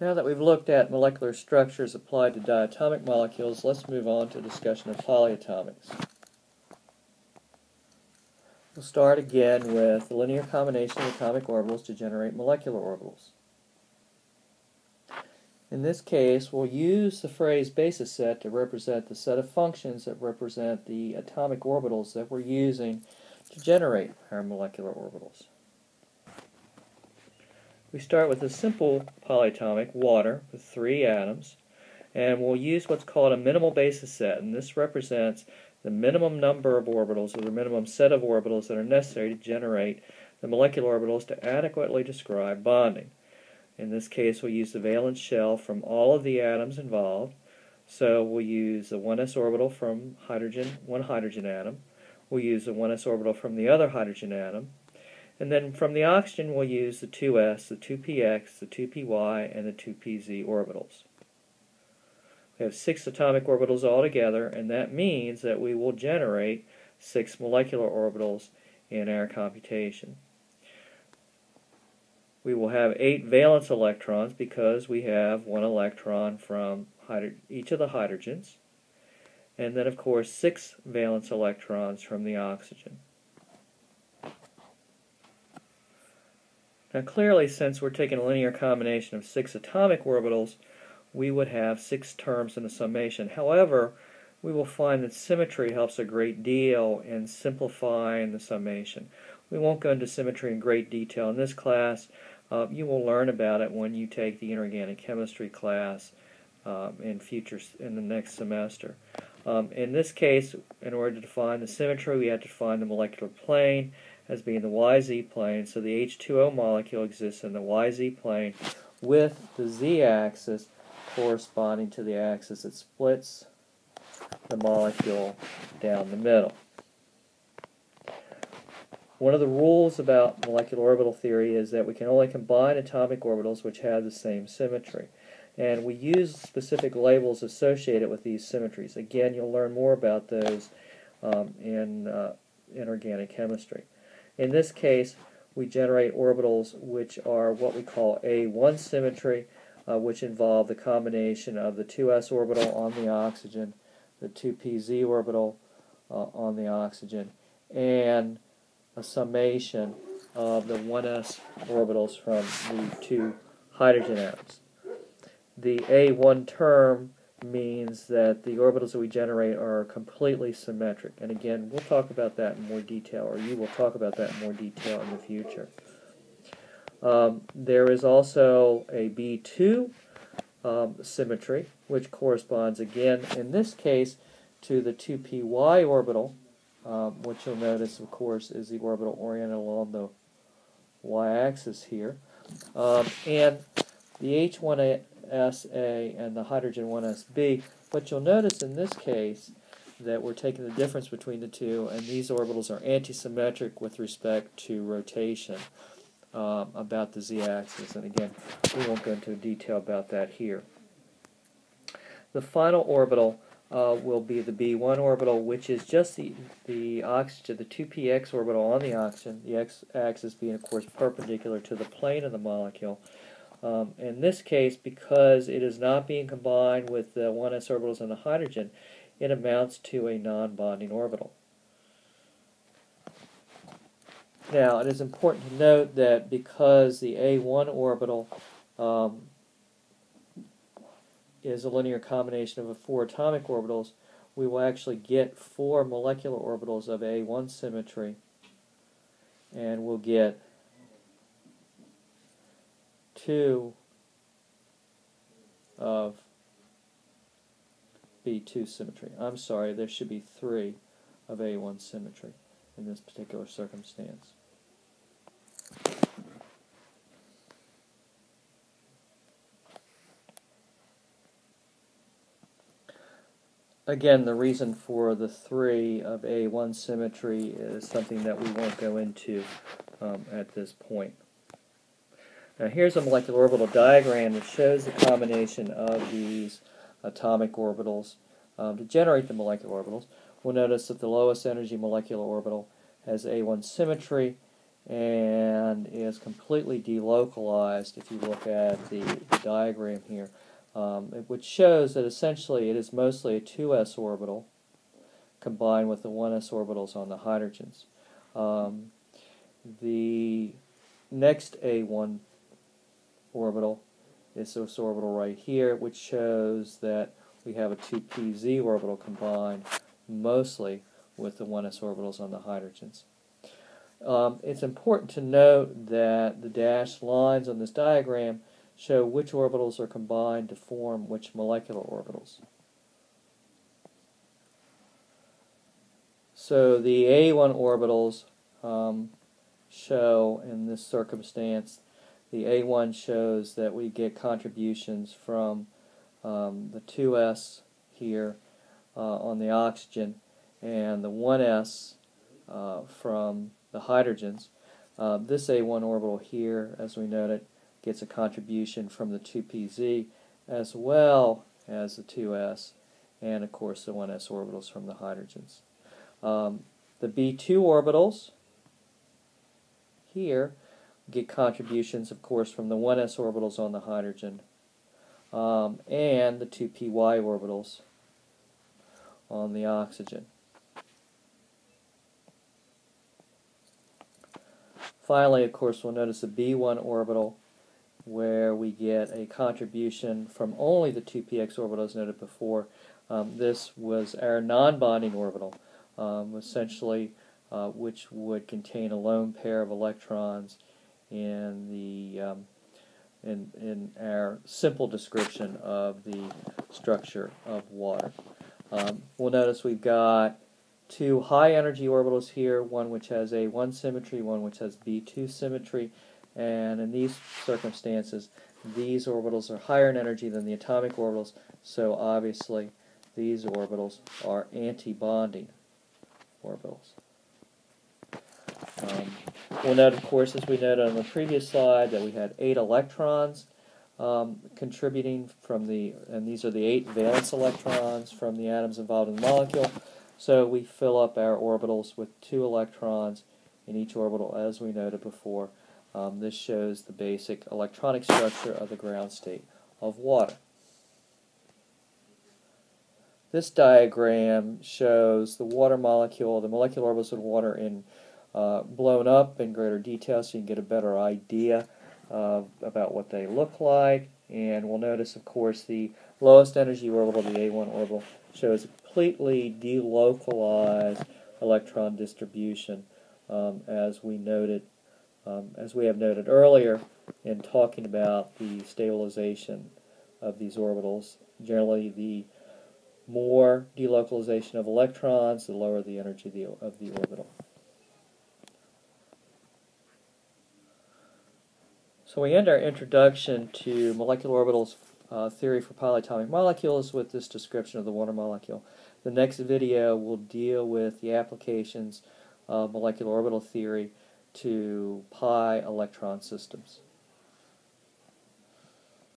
Now that we've looked at molecular structures applied to diatomic molecules, let's move on to a discussion of polyatomics. We'll start again with the linear combination of atomic orbitals to generate molecular orbitals. In this case, we'll use the phrase basis set to represent the set of functions that represent the atomic orbitals that we're using to generate our molecular orbitals. We start with a simple polyatomic, water, with three atoms, and we'll use what's called a minimal basis set, and this represents the minimum number of orbitals, or the minimum set of orbitals that are necessary to generate the molecular orbitals to adequately describe bonding. In this case, we'll use the valence shell from all of the atoms involved, so we'll use the 1s orbital from hydrogen, one hydrogen atom, we'll use the 1s orbital from the other hydrogen atom, and then from the oxygen, we'll use the 2s, the 2px, the 2py, and the 2pz orbitals. We have six atomic orbitals altogether, and that means that we will generate six molecular orbitals in our computation. We will have eight valence electrons because we have one electron from each of the hydrogens, and then of course six valence electrons from the oxygen. Now clearly, since we're taking a linear combination of six atomic orbitals, we would have six terms in the summation. However, we will find that symmetry helps a great deal in simplifying the summation. We won't go into symmetry in great detail in this class. Uh, you will learn about it when you take the inorganic chemistry class um, in future in the next semester. Um, in this case, in order to define the symmetry, we have to define the molecular plane as being the YZ plane. So the H2O molecule exists in the YZ plane with the Z-axis corresponding to the axis that splits the molecule down the middle. One of the rules about molecular orbital theory is that we can only combine atomic orbitals which have the same symmetry. And we use specific labels associated with these symmetries. Again, you'll learn more about those um, in uh, inorganic chemistry. In this case, we generate orbitals which are what we call A1 symmetry, uh, which involve the combination of the 2s orbital on the oxygen, the 2pz orbital uh, on the oxygen, and a summation of the 1s orbitals from the two hydrogen atoms. The A1 term means that the orbitals that we generate are completely symmetric. And again, we'll talk about that in more detail, or you will talk about that in more detail in the future. Um, there is also a B2 um, symmetry, which corresponds again, in this case, to the 2py orbital, um, which you'll notice, of course, is the orbital oriented along the y-axis here. Um, and the H1 SA and the hydrogen 1sb. But you'll notice in this case that we're taking the difference between the two, and these orbitals are antisymmetric with respect to rotation um, about the z-axis. And again, we won't go into detail about that here. The final orbital uh, will be the B1 orbital, which is just the, the oxygen, the 2px orbital on the oxygen, the x-axis being, of course, perpendicular to the plane of the molecule. Um, in this case, because it is not being combined with the 1s orbitals and the hydrogen, it amounts to a non-bonding orbital. Now, it is important to note that because the A1 orbital um, is a linear combination of four atomic orbitals, we will actually get four molecular orbitals of A1 symmetry, and we'll get two of B2 symmetry. I'm sorry, there should be three of A1 symmetry in this particular circumstance. Again, the reason for the three of A1 symmetry is something that we won't go into um, at this point. Now here's a molecular orbital diagram that shows the combination of these atomic orbitals um, to generate the molecular orbitals. We'll notice that the lowest energy molecular orbital has A1 symmetry and is completely delocalized if you look at the, the diagram here, um, which shows that essentially it is mostly a 2s orbital combined with the 1s orbitals on the hydrogens. Um, the next A1 orbital is this orbital right here, which shows that we have a 2pz orbital combined mostly with the 1s orbitals on the hydrogens. Um, it's important to note that the dashed lines on this diagram show which orbitals are combined to form which molecular orbitals. So the A1 orbitals um, show, in this circumstance, the A1 shows that we get contributions from um, the 2s here uh, on the oxygen and the 1s uh, from the hydrogens. Uh, this A1 orbital here, as we noted, gets a contribution from the 2pz as well as the 2s and of course the 1s orbitals from the hydrogens. Um, the B2 orbitals here get contributions, of course, from the 1s orbitals on the hydrogen um, and the 2py orbitals on the oxygen. Finally, of course, we'll notice the B1 orbital where we get a contribution from only the 2px orbital as noted before. Um, this was our non-bonding orbital, um, essentially, uh, which would contain a lone pair of electrons in the um, in, in our simple description of the structure of water. Um, we'll notice we've got two high energy orbitals here, one which has A1 symmetry, one which has B2 symmetry, and in these circumstances, these orbitals are higher in energy than the atomic orbitals, so obviously these orbitals are anti-bonding orbitals. Um, we'll note, of course, as we noted on the previous slide, that we had eight electrons um, contributing from the, and these are the eight valence electrons from the atoms involved in the molecule. So we fill up our orbitals with two electrons in each orbital, as we noted before. Um, this shows the basic electronic structure of the ground state of water. This diagram shows the water molecule, the molecular orbitals of water in uh, blown up in greater detail so you can get a better idea uh, about what they look like. And we'll notice, of course, the lowest energy orbital, the A1 orbital, shows a completely delocalized electron distribution, um, as we noted, um, as we have noted earlier in talking about the stabilization of these orbitals. Generally, the more delocalization of electrons, the lower the energy of the orbital. So we end our introduction to molecular orbitals uh, theory for polyatomic molecules with this description of the water molecule. The next video will deal with the applications of molecular orbital theory to pi electron systems.